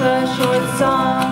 a short song.